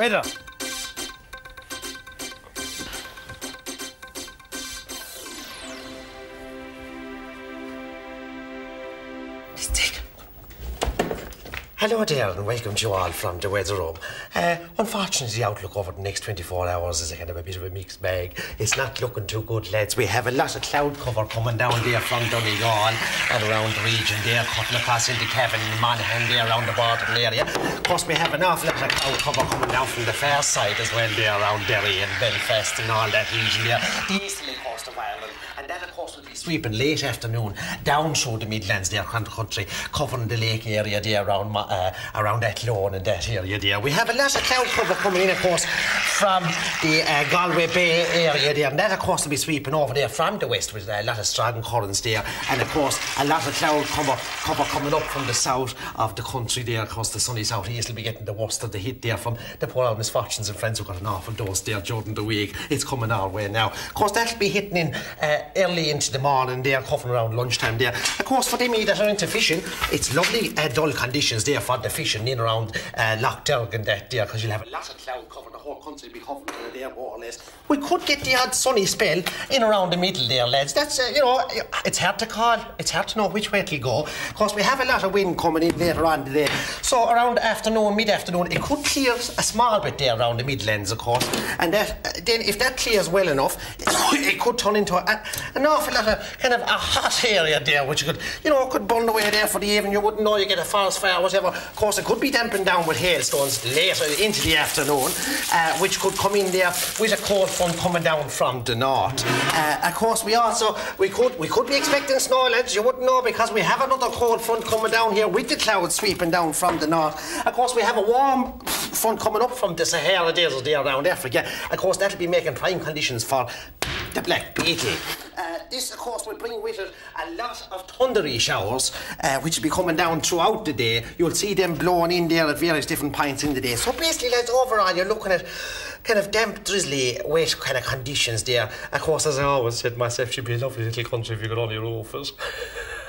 Weather. Hello there, and welcome to you all from the weather room. Uh, unfortunately, the outlook over the next 24 hours is a kind of a bit of a mixed bag. It's not looking too good, lads. We have a lot of cloud cover coming down there from Donegal and around the region there, cutting across into Cavan, Monaghan there, around the bottom area. Of course, we have an awful lot of cloud cover coming down from the far side as well there, around Derry and Belfast and all that region there. The easterly coast of Ireland. And that, of course, will be sweeping late afternoon down through the Midlands there, country, covering the lake area there, around, Ma- uh, around Athlone and that area there. We have a lot of cloud cover coming in, of course, from the uh, Galway Bay area there. And that, of course, will be sweeping over there from the west with a lot of strong currents there. And, of course, a lot of cloud cover, cover coming up from the south of the country there. Of course, the sunny southeast will be getting the worst of the hit there from the poor old misfortunes and friends who got an awful dose there during the week. It's coming our way now. Of course, that'll be hitting in uh, early into the morning there, coughing around lunchtime there. Of course, for them that are into fishing, it's lovely uh, dull conditions there for the fishing in around uh, Loch Derg and that there, because you'll have a lot of cloud covering the whole country, be hovering there more or less. We could get the odd sunny spell in around the middle there, lads. That's, uh, you know, it's hard to call. It's hard to know which way it'll go. because we have a lot of wind coming in later on today. So around afternoon, mid-afternoon, it could clear a small bit there around the Midlands, of course. And that, uh, then if that clears well enough, it could turn into a, an awful lot of kind of a hot area there, which could, you know, could burn away there for the evening. You wouldn't know you get a forest fire, whatever. Of course, it could be dampened down with hailstones later into the afternoon, uh, which could come in there with a cold front coming down from the north. Uh, of course, we also we could we could be expecting snow, lads. You wouldn't know because we have another cold front coming down here with the clouds sweeping down from the north. Of course, we have a warm front coming up from the Sahara Desert there around Africa. Of course, that'll be making prime conditions for the black beetle. Uh, this, of course, will bring with it a lot of thundery showers, uh, which will be coming down throughout the day. You'll see them blowing in there at various different points in the day. So basically, lads, overall, you're looking at kind of damp, drizzly, wet kind of conditions there. Of course, as I always said myself, she'd be a lovely little country if you could only roof it.